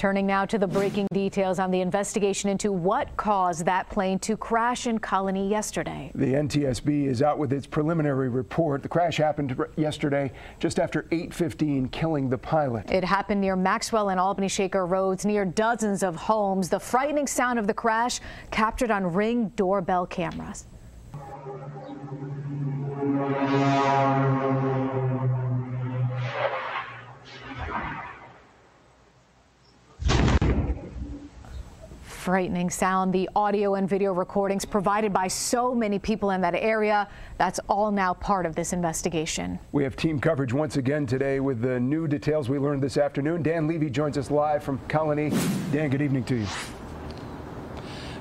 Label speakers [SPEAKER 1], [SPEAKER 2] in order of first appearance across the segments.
[SPEAKER 1] Turning now to the breaking details on the investigation into what caused that plane to crash in Colonie yesterday.
[SPEAKER 2] The NTSB is out with its preliminary report. The crash happened yesterday just after 8:15, killing the pilot.
[SPEAKER 1] It happened near Maxwell and Albany Shaker roads near dozens of homes. The frightening sound of the crash captured on Ring doorbell cameras. Frightening sound. The audio and video recordings provided by so many people in that area. That's all now part of this investigation.
[SPEAKER 2] We have team coverage once again today with the new details we learned this afternoon. Dan Levy joins us live from Colonie. Dan, good evening to you.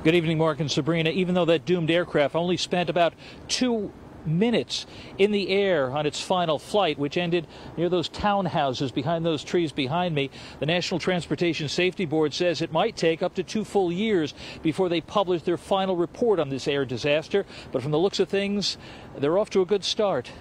[SPEAKER 3] Good evening, Mark and Sabrina. Even though that doomed aircraft only spent about two minutes in the air on its final flight, which ended near those townhouses behind those trees behind me. The National Transportation Safety Board says it might take up to two full years before they publish their final report on this air disaster. But from the looks of things, they're off to a good start.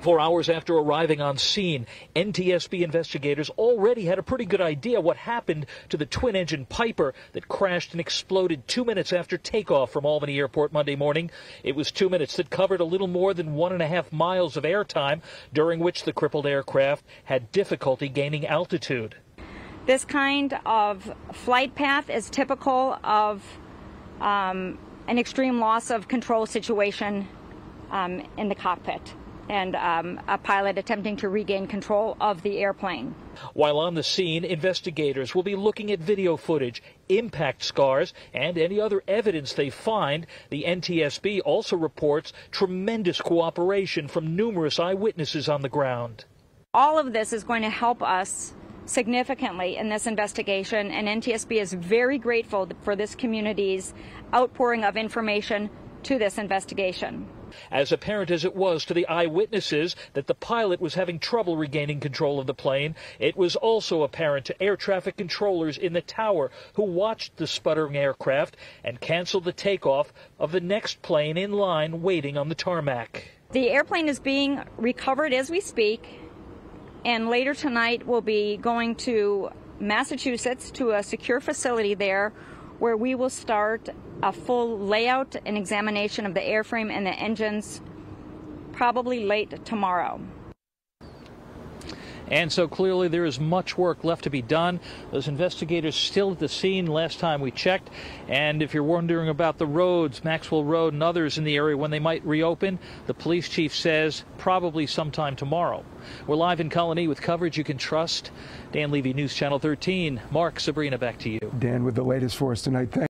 [SPEAKER 3] Four hours after arriving on scene, NTSB investigators already had a pretty good idea what happened to the twin engine Piper that crashed and exploded two minutes after takeoff from Albany Airport Monday morning. It was two minutes that covered a little more than one and a half miles of airtime, during which the crippled aircraft had difficulty gaining altitude.
[SPEAKER 4] This kind of flight path is typical of um, an extreme loss of control situation um, in the cockpit and um, a pilot attempting to regain control of the airplane.
[SPEAKER 3] While on the scene, investigators will be looking at video footage, impact scars, and any other evidence they find. The NTSB also reports tremendous cooperation from numerous eyewitnesses on the ground.
[SPEAKER 4] All of this is going to help us significantly in this investigation, and NTSB is very grateful for this community's outpouring of information to this investigation.
[SPEAKER 3] As apparent as it was to the eyewitnesses that the pilot was having trouble regaining control of the plane, it was also apparent to air traffic controllers in the tower who watched the sputtering aircraft and canceled the takeoff of the next plane in line waiting on the tarmac.
[SPEAKER 4] The airplane is being recovered as we speak, and later tonight we'll be going to Massachusetts to a secure facility there where we will start a full layout and examination of the airframe and the engines probably late tomorrow.
[SPEAKER 3] And so clearly there is much work left to be done. Those investigators still at the scene last time we checked. And if you're wondering about the roads, Maxwell Road and others in the area when they might reopen, the police chief says probably sometime tomorrow. We're live in Colonie with coverage you can trust. Dan Levy, News Channel 13. Mark, Sabrina, back to you.
[SPEAKER 2] Dan with the latest for us tonight.